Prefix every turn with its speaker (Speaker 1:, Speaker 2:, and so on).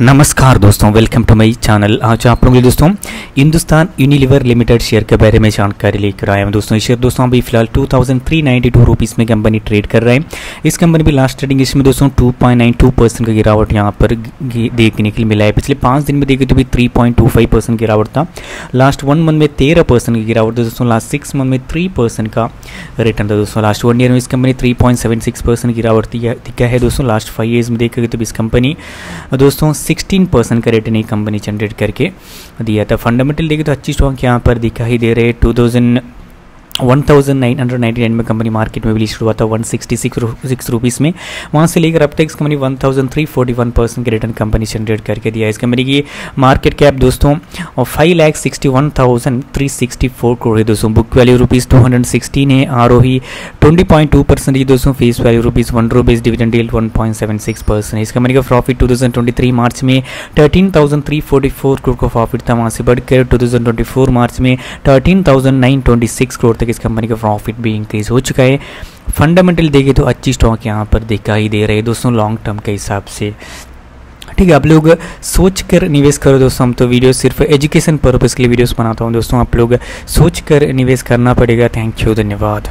Speaker 1: नमस्कार दोस्तों welcome to my channel आज आप लोगों के दोस्तों, हिंदुस्तान यूनिलीवर लिमिटेड शेयर के बारे में जानकारी लेकर आए हैं दोस्तों। शेयर दोस्तों अभी फ़िलहाल टू थाउज़ेंड थ्री टू में कंपनी ट्रेड कर रहे हैं। इस कंपनी भी लास्ट ट्रेडिंग इसमें दोस्तों two point nine two percent का गिरावट यहाँ पर देखने के लिए मिला है। पिछले पाँच दिन में देखे तो भी three point two five percent गिरावट था। लास्ट वन मंथ में तेरह परसेंट की गिरावट था दोस्तों। लास्ट सिक्स मंथ में थ्री परसेंट का रिटर्न था दोस्तों। लास्ट वन ईयर में इस company three point seven six percent गिरावट दिखा है दोस्तों। लास्ट फाइव ईयर्स में देखेंगे तो इस कंपनी दोस्तों सिक्सटीन परसेंट का रिटर्न ये कंपनी जनरेट करके दिया था। फंडामेंटल देखिए तो अच्छी स्टॉक यहाँ पर दिखाई दे रहे two thousand one thousand nine hundred ninety nine में कंपनी मार्केट में लिस्ट हुआ था one sixty six six rupees में। वहाँ से लेकर अब तक इस company one thousand three forty one percent के रिटर्न कंपनी जनरेट करके दिया इस कंपनी की मार्केट कैप दोस्तों, और five lakh sixty one thousand three sixty four crore है दोस्तों। Book value rupees two hundred sixteen है आर ओ ही ट्वेंटी पॉइंट टू परसेंट है दोस्तों। Face value rupees one rupees dividend deal one point seven six percent है। इस company का profit two thousand twenty three March में thirteen thousand three forty four crore का profit था। वहाँ से बढ़कर two thousand twenty four March में thirteen thousand nine twenty six crore तक इस कंपनी का प्रॉफिट भी इंक्रीज हो चुका है। फंडामेंटल देखें तो अच्छी स्टॉक यहाँ पर दिखाई दे रहे हैं दोस्तों लॉन्ग टर्म के हिसाब से। ठीक है, आप लोग सोच कर निवेश करो दोस्तों, हम तो वीडियो सिर्फ़ एजुकेशन पर्पज़ के लिए वीडियोस बनाता हूँ दोस्तों, आप लोग सोच कर निवेश करना पड़ेगा। थैंक यू धन्यवाद।